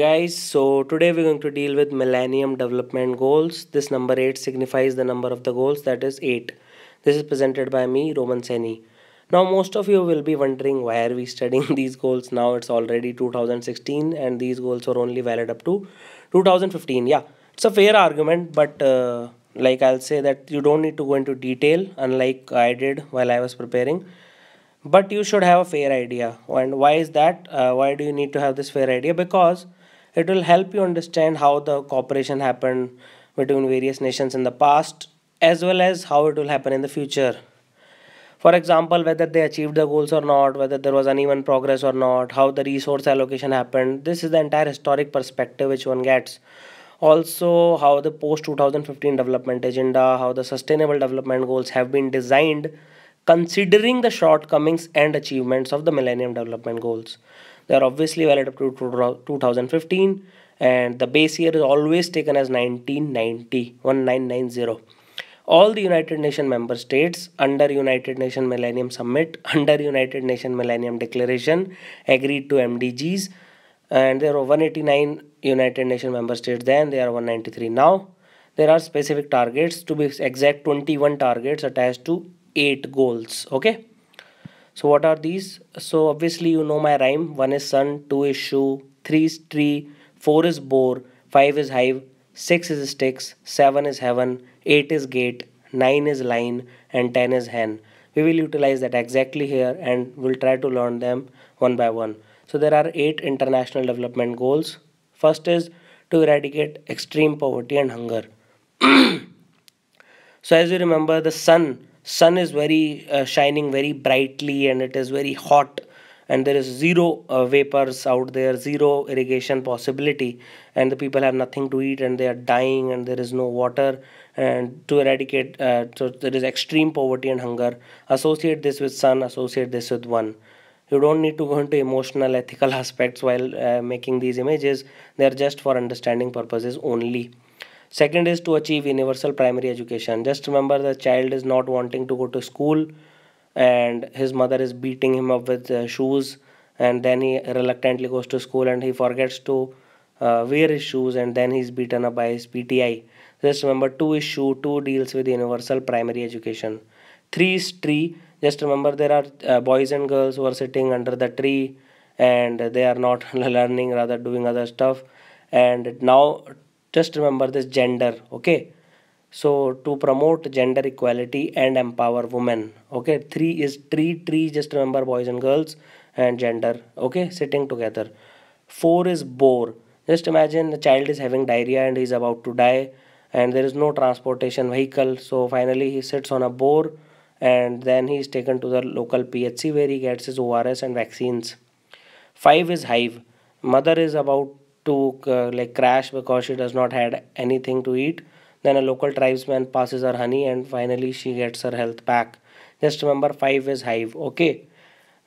guys so today we're going to deal with millennium development goals. This number 8 signifies the number of the goals that is 8 this is presented by me Roman Saini. Now most of you will be wondering why are we studying these goals? Now it's already 2016 and these goals are only valid up to 2015 yeah it's a fair argument but uh, like i'll say that you don't need to go into detail unlike i did while i was preparing. But you should have a fair idea. And why is that? Uh, why do you need to have this fair idea? Because it will help you understand how the cooperation happened between various nations in the past as well as how it will happen in the future. For example, whether they achieved the goals or not, whether there was uneven progress or not, how the resource allocation happened. This is the entire historic perspective which one gets. Also, how the post 2015 development agenda, how the sustainable development goals have been designed considering the shortcomings and achievements of the Millennium Development Goals. They are obviously valid up to 2015 and the base year is always taken as 1990 1990 all the united nations member states under united nations millennium summit under united nations millennium declaration agreed to mdgs and there are 189 united nations member states then there are 193 now. There are specific targets to be exact 21 targets attached to 8 goals okay so what are these? So obviously you know my rhyme. 1 is sun, 2 is shoe, 3 is tree, 4 is boar, 5 is hive, 6 is sticks, 7 is heaven, 8 is gate, 9 is line and 10 is hen. We will utilize that exactly here and we'll try to learn them one by one. So there are 8 international development goals. First is to eradicate extreme poverty and hunger. so as you remember the sun sun is very uh, shining very brightly and it is very hot and there is zero uh, vapors out there zero irrigation possibility and the people have nothing to eat and they are dying and there is no water and to eradicate uh, so there is extreme poverty and hunger. Associate this with sun associate this with one. You don't need to go into emotional ethical aspects while uh, making these images. They are just for understanding purposes only Second is to achieve universal primary education. Just remember the child is not wanting to go to school and his mother is beating him up with uh, shoes and then he reluctantly goes to school and he forgets to uh, wear his shoes and then he's beaten up by his PTI. Just remember 2 is shoe, 2 deals with universal primary education. 3 is tree. Just remember there are uh, boys and girls who are sitting under the tree and they are not learning rather doing other stuff and now just remember this gender okay? So to promote gender equality and empower women okay? Three is tree tree just remember boys and girls and gender okay? Sitting together. Four is boar. Just imagine the child is having diarrhea and he's about to die and there is no transportation vehicle. So finally he sits on a boar and then he is taken to the local phc where he gets his ors and vaccines. Five is hive. Mother is about to uh, like crash because she does not had anything to eat. Then a local tribesman passes her honey and finally she gets her health back. Just remember 5 is hive okay?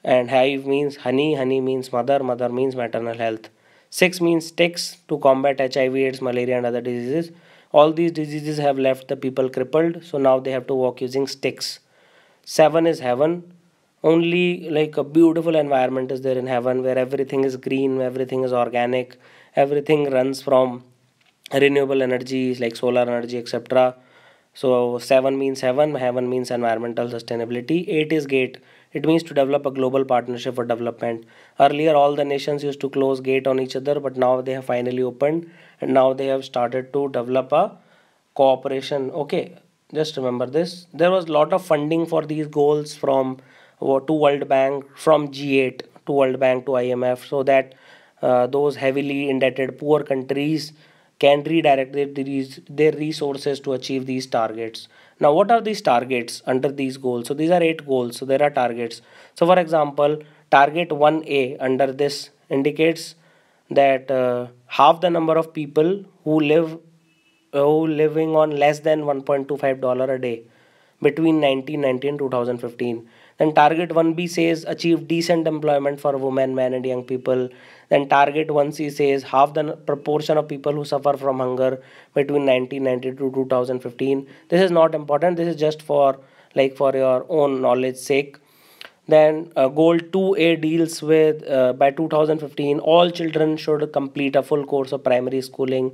And hive means honey honey means mother mother means maternal health. 6 means sticks to combat hiv aids malaria and other diseases. All these diseases have left the people crippled so now they have to walk using sticks. 7 is heaven only like a beautiful environment is there in heaven where everything is green everything is organic everything runs from renewable energies like solar energy etc so 7 means heaven heaven means environmental sustainability. 8 is gate. It means to develop a global partnership for development. Earlier all the nations used to close gate on each other but now they have finally opened and now they have started to develop a cooperation. Okay just remember this. There was a lot of funding for these goals from to world bank from g8 to world bank to imf so that uh, those heavily indebted poor countries can redirect their, their resources to achieve these targets. Now, what are these targets under these goals? So, these are eight goals. So, there are targets. So, for example, target 1A under this indicates that uh, half the number of people who live who living on less than 1.25 dollar a day between 1990 and 2015 then target 1b says achieve decent employment for women men and young people. Then target 1c says half the proportion of people who suffer from hunger between 1990 to 2015 this is not important. This is just for like for your own knowledge sake. Then uh, goal 2a deals with uh, by 2015 all children should complete a full course of primary schooling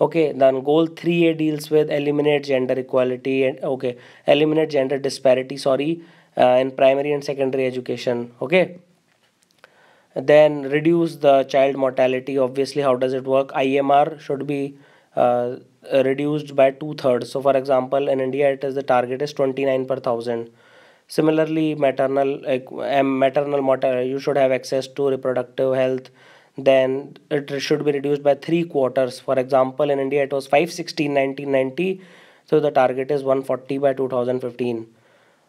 okay then goal 3a deals with eliminate gender equality and okay eliminate gender disparity sorry uh, in primary and secondary education okay. Then reduce the child mortality obviously how does it work? Imr should be uh, reduced by two thirds so for example in india it is the target is 29 per thousand. Similarly maternal um, maternal mortality you should have access to reproductive health then it should be reduced by three quarters. For example in india it was 560 in 1990 so the target is 140 by 2015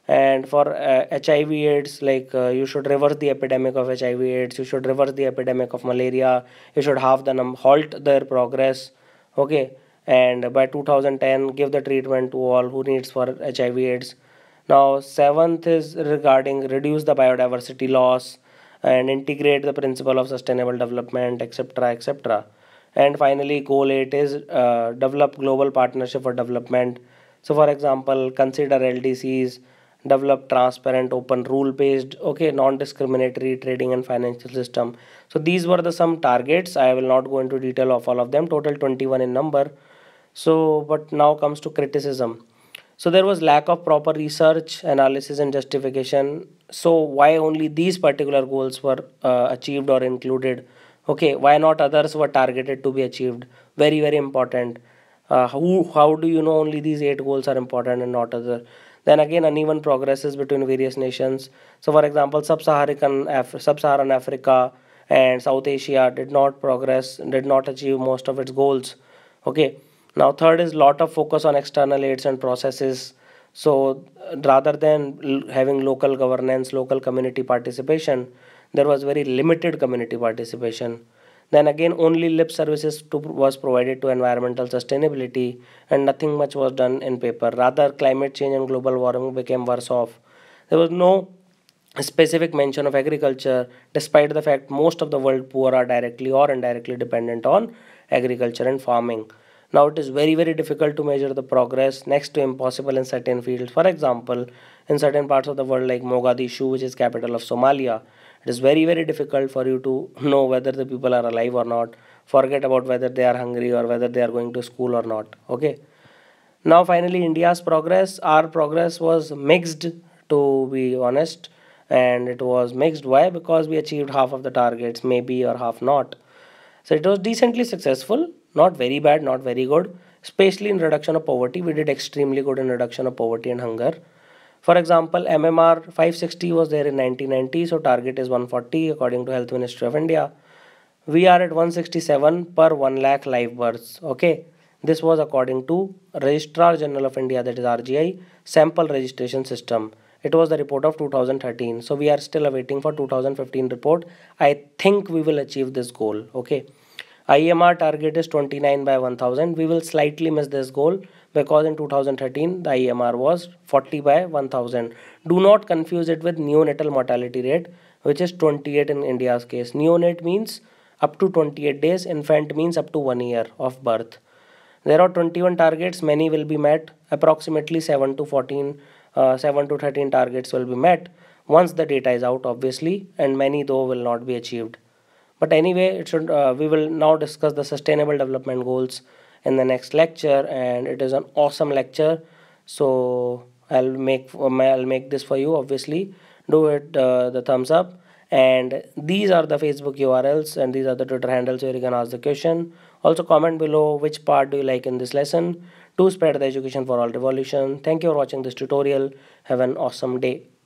and for uh, hiv aids like uh, you should reverse the epidemic of hiv aids you should reverse the epidemic of malaria you should halve the num halt their progress okay? And by 2010 give the treatment to all who needs for hiv aids. Now, seventh is regarding reduce the biodiversity loss and integrate the principle of sustainable development, etc., etc. And finally, goal eight is uh, develop global partnership for development. So, for example, consider LDCs, develop transparent, open, rule-based, okay, non-discriminatory trading and financial system. So, these were the some targets. I will not go into detail of all of them. Total 21 in number. So, but now comes to criticism so there was lack of proper research analysis and justification so why only these particular goals were uh, achieved or included? Okay why not others were targeted to be achieved? Very very important. Uh, who how do you know only these eight goals are important and not other? Then again uneven progresses between various nations. So for example sub-saharan Af- sub-saharan africa and south asia did not progress did not achieve most of its goals. Okay now third is lot of focus on external aids and processes so rather than having local governance local community participation there was very limited community participation. Then again only lip services to, was provided to environmental sustainability and nothing much was done in paper. Rather climate change and global warming became worse off. There was no specific mention of agriculture despite the fact most of the world poor are directly or indirectly dependent on agriculture and farming now it is very very difficult to measure the progress next to impossible in certain fields. For example, in certain parts of the world like Mogadishu which is capital of Somalia, it is very very difficult for you to know whether the people are alive or not. Forget about whether they are hungry or whether they are going to school or not. Okay. Now finally India's progress, our progress was mixed to be honest and it was mixed why because we achieved half of the targets maybe or half not so it was decently successful not very bad not very good. Especially in reduction of poverty we did extremely good in reduction of poverty and hunger. For example mmr 560 was there in 1990 so target is 140 according to health ministry of india. We are at 167 per 1 lakh live births okay? This was according to registrar general of india that is rgi sample registration system. It was the report of 2013 so we are still awaiting for 2015 report. I think we will achieve this goal okay IMR target is 29 by 1000. We will slightly miss this goal because in 2013 the IMR was 40 by 1000. Do not confuse it with neonatal mortality rate which is 28 in India's case. Neonate means up to 28 days, infant means up to 1 year of birth. There are 21 targets, many will be met. Approximately 7 to 14, uh, 7 to 13 targets will be met once the data is out obviously and many though will not be achieved but anyway it should uh, we will now discuss the sustainable development goals in the next lecture and it is an awesome lecture. So i'll make i'll make this for you obviously. Do it uh, the thumbs up. And these are the facebook urls and these are the twitter handles where you can ask the question. Also comment below which part do you like in this lesson. To spread the education for all revolution. Thank you for watching this tutorial. Have an awesome day